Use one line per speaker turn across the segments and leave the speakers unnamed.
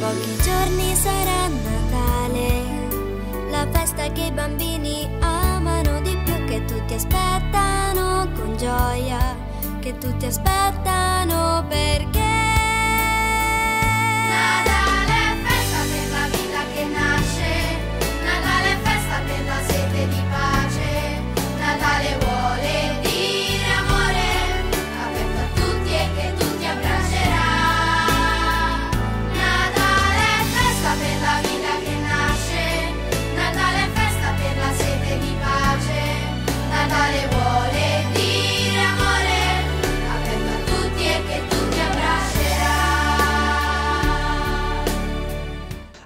Pochi giorni sarà Natale, la festa che i bambini amano di più, che tutti aspettano con gioia, che tutti aspettano perché.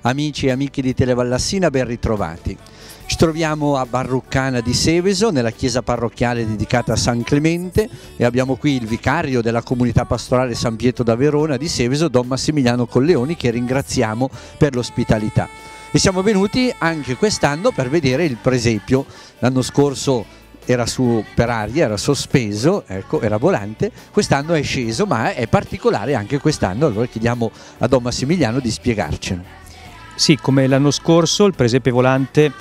Amici e amiche di Televallassina, ben ritrovati. Ci troviamo a Barruccana di Seveso, nella chiesa parrocchiale dedicata a San Clemente e abbiamo qui il vicario della comunità pastorale San Pietro da Verona di Seveso, Don Massimiliano Colleoni, che ringraziamo per l'ospitalità. E siamo venuti anche quest'anno per vedere il presepio. L'anno scorso era su per aria, era sospeso, ecco, era volante, quest'anno è sceso, ma è particolare anche quest'anno, allora chiediamo a Don Massimiliano di spiegarcelo.
Sì, come l'anno scorso il presepe volante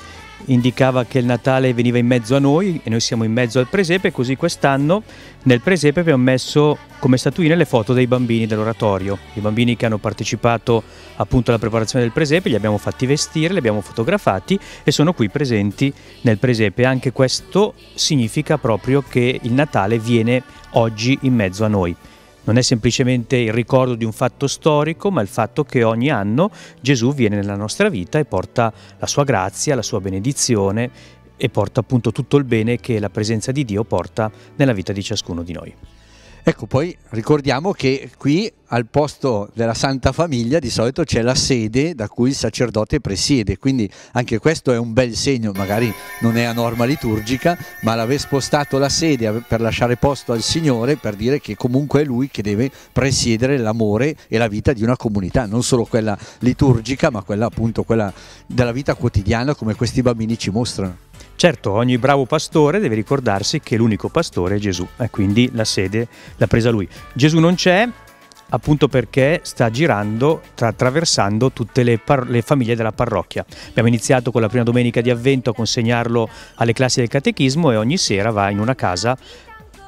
indicava che il Natale veniva in mezzo a noi e noi siamo in mezzo al presepe, così quest'anno nel presepe abbiamo messo come statuine le foto dei bambini dell'oratorio, i bambini che hanno partecipato appunto alla preparazione del presepe, li abbiamo fatti vestire, li abbiamo fotografati e sono qui presenti nel presepe. Anche questo significa proprio che il Natale viene oggi in mezzo a noi. Non è semplicemente il ricordo di un fatto storico, ma il fatto che ogni anno Gesù viene nella nostra vita e porta la sua grazia, la sua benedizione e porta appunto tutto il bene che la presenza di Dio porta nella vita di ciascuno di noi.
Ecco, poi ricordiamo che qui al posto della Santa Famiglia di solito c'è la sede da cui il sacerdote presiede, quindi anche questo è un bel segno, magari non è a norma liturgica, ma l'aver spostato la sede per lasciare posto al Signore per dire che comunque è Lui che deve presiedere l'amore e la vita di una comunità, non solo quella liturgica, ma quella appunto quella della vita quotidiana come questi bambini ci mostrano.
Certo, ogni bravo pastore deve ricordarsi che l'unico pastore è Gesù e quindi la sede l'ha presa lui. Gesù non c'è appunto perché sta girando, sta attraversando tutte le, par- le, famiglie della parrocchia. Abbiamo iniziato con la prima domenica di avvento a consegnarlo alle classi del catechismo e ogni sera va in una casa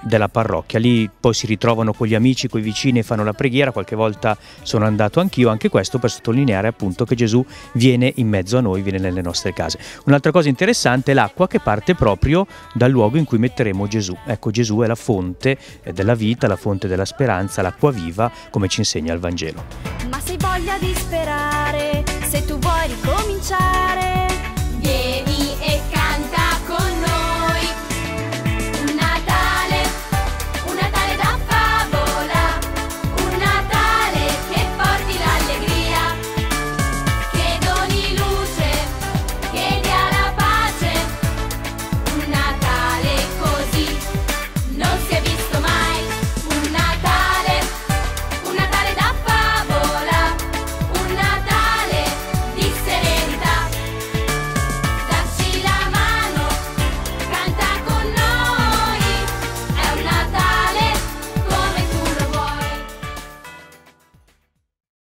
della parrocchia. Lì poi si ritrovano con gli amici, con i vicini e fanno la preghiera. Qualche volta sono andato anch'io, anche questo per sottolineare appunto che Gesù viene in mezzo a noi, viene nelle nostre case. Un'altra cosa interessante è l'acqua che parte proprio dal luogo in cui metteremo Gesù. Ecco, Gesù è la fonte della vita, la fonte della speranza, l'acqua viva, come ci insegna il Vangelo.
Ma se hai voglia di sperare, se tu vuoi ricominciare,